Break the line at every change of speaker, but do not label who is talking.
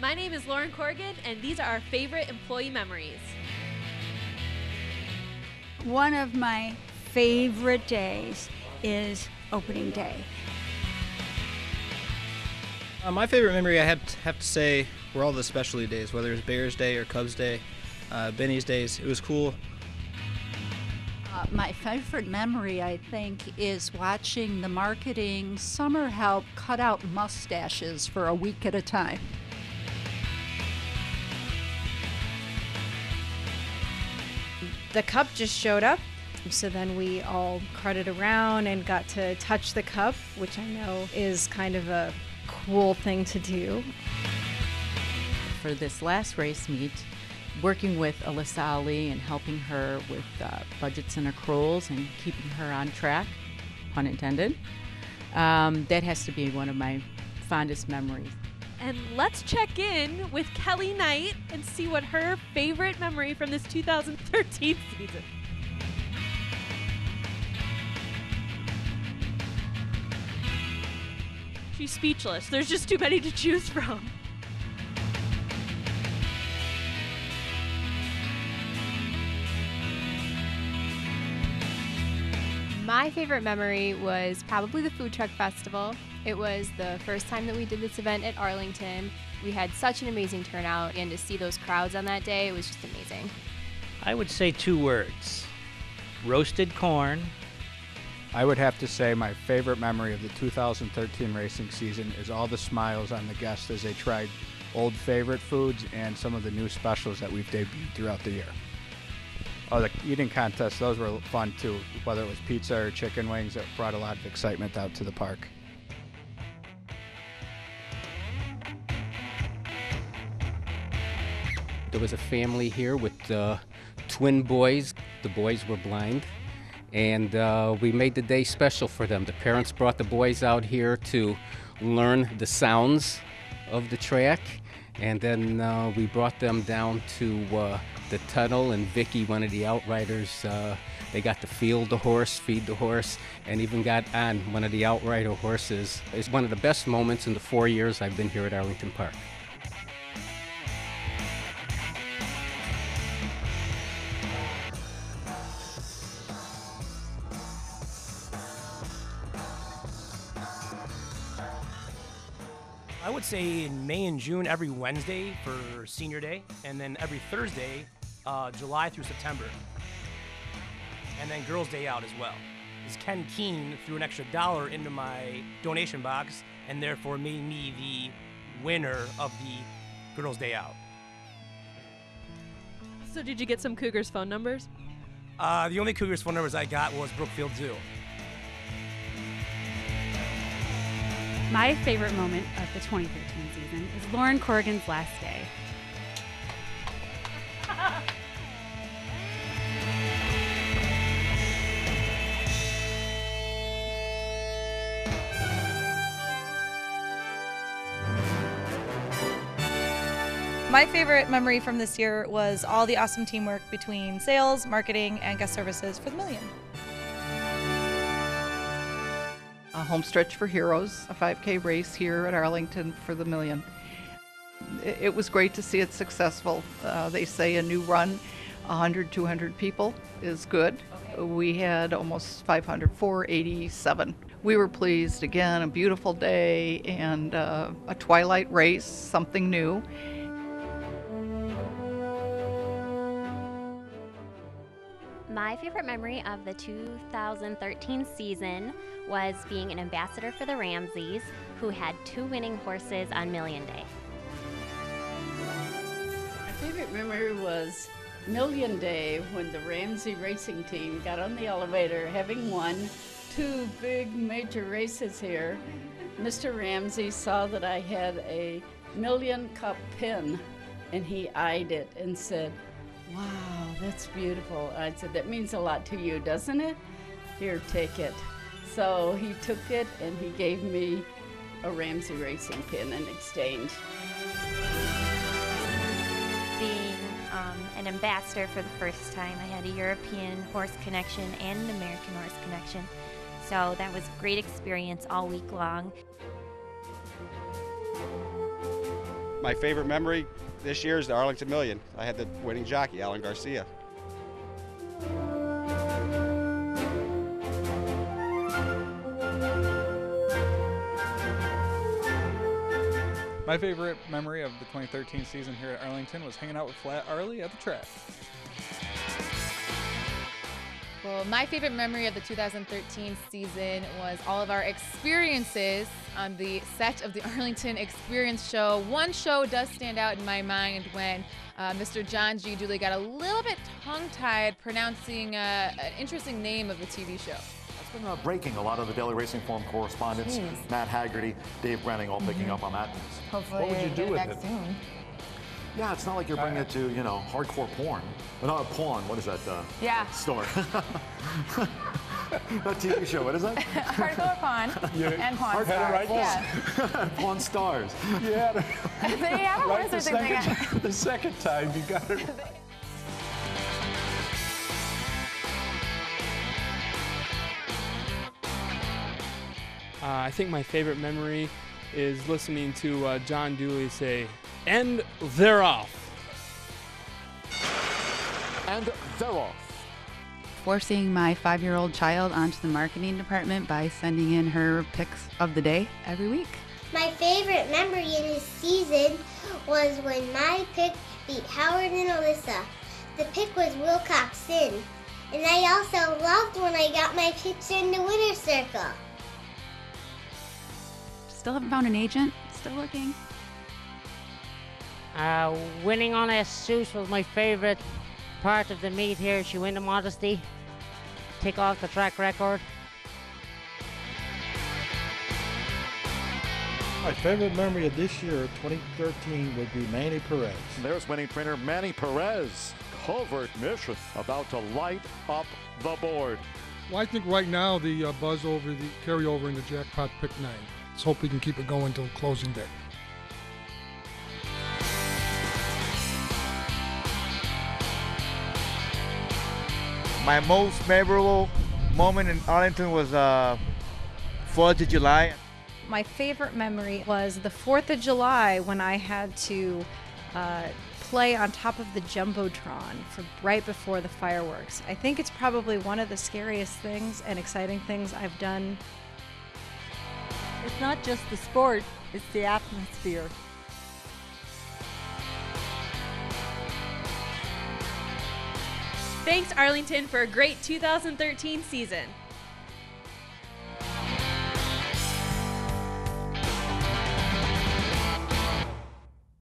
My name is Lauren Corrigan, and these are our favorite employee memories.
One of my favorite days is opening day.
Uh, my favorite memory, I have to, have to say, were all the specialty days, whether it was Bears Day or Cubs Day, uh, Benny's days. It was cool.
Uh, my favorite memory, I think, is watching the marketing summer help cut out mustaches for a week at a time.
The cup just showed up, so then we all carted around and got to touch the cup, which I know is kind of a cool thing to do.
For this last race meet, working with Alyssa Ali and helping her with uh, budgets and accruals and keeping her on track, pun intended, um, that has to be one of my fondest memories.
And let's check in with Kelly Knight and see what her favorite memory from this 2013 season. She's speechless. There's just too many to choose from.
My favorite memory was probably the Food Truck Festival. It was the first time that we did this event at Arlington. We had such an amazing turnout, and to see those crowds on that day, it was just amazing.
I would say two words roasted corn.
I would have to say my favorite memory of the 2013 racing season is all the smiles on the guests as they tried old favorite foods and some of the new specials that we've debuted throughout the year. Oh, the eating contests, those were fun too, whether it was pizza or chicken wings, it brought a lot of excitement out to the park.
There was a family here with uh, twin boys. The boys were blind, and uh, we made the day special for them. The parents brought the boys out here to learn the sounds of the track, and then uh, we brought them down to uh, the tunnel. And Vicky, one of the outriders, uh, they got to field the horse, feed the horse, and even got on one of the outrider horses. It's one of the best moments in the four years I've been here at Arlington Park.
I would say in May and June, every Wednesday for senior day, and then every Thursday, uh, July through September. And then Girls' Day out as well. Is Ken Keen threw an extra dollar into my donation box and therefore made me the winner of the Girls' Day out.
So, did you get some Cougars phone numbers?
Uh, the only Cougars phone numbers I got was Brookfield Zoo.
My favorite moment of the 2013 season is Lauren Corrigan's last day.
My favorite memory from this year was all the awesome teamwork between sales, marketing, and guest services for the million.
A home stretch for heroes, a 5K race here at Arlington for the million. It, it was great to see it successful. Uh, they say a new run, 100, 200 people is good. We had almost 500, 487. We were pleased. Again, a beautiful day and uh, a twilight race, something new.
My favorite memory of the 2013 season was being an ambassador for the Ramseys, who had two winning horses on Million Day.
My favorite memory was Million Day when the Ramsey racing team got on the elevator, having won two big major races here. Mr. Ramsey saw that I had a Million Cup pin and he eyed it and said, Wow, that's beautiful. I said, That means a lot to you, doesn't it? Here, take it. So he took it and he gave me a Ramsey racing pin in exchange.
Being um, an ambassador for the first time, I had a European horse connection and an American horse connection. So that was a great experience all week long.
My favorite memory this year is the Arlington Million. I had the winning jockey, Alan Garcia.
My favorite memory of the 2013 season here at Arlington was hanging out with Flat Arlie at the track.
Well, my favorite memory of the 2013 season was all of our experiences on the set of the Arlington Experience Show. One show does stand out in my mind when uh, Mr. John G. Dooley got a little bit tongue tied pronouncing uh, an interesting name of the TV show.
It's been uh, breaking a lot of the Daily Racing Form correspondents,
Jeez.
Matt Haggerty, Dave Brenning, all picking
Mhm.
up on that news.
Hopefully,
what would you do with
back
it?
soon.
Yeah, it's not like you're bringing it to, you know, hardcore porn. But not a porn, what is that uh,
Yeah.
store? that TV show, what is that?
Hardcore Pawn
Yeah.
and Pawn
Hard-
Stars.
right?
Yeah.
Pawn Stars. Yeah.
they have a
Right, the second, the second time you got it.
Uh, I think my favorite memory is listening to uh, John Dooley say, "And they're off."
And they're off.
Forcing my five year old child onto the marketing department by sending in her picks of the day every week.
My favorite memory in his season was when my pick beat Howard and Alyssa. The pick was Wilcoxon. And I also loved when I got my picture in the winner's circle.
Still haven't found an agent, still looking.
Uh, winning on a Seuss was my favorite part of the meet here. She win the modesty, take off the track record.
My favorite memory of this year, 2013, would be Manny Perez.
There's winning trainer Manny Perez. Covert mission about to light up the board.
Well, I think right now the uh, buzz over the carryover in the jackpot pick nine. Let's hope we can keep it going until closing day.
My most memorable moment in Arlington was uh, 4th of July.
My favorite memory was the 4th of July when I had to uh, play on top of the Jumbotron for right before the fireworks. I think it's probably one of the scariest things and exciting things I've done.
It's not just the sport, it's the atmosphere.
Thanks, Arlington, for a great 2013 season.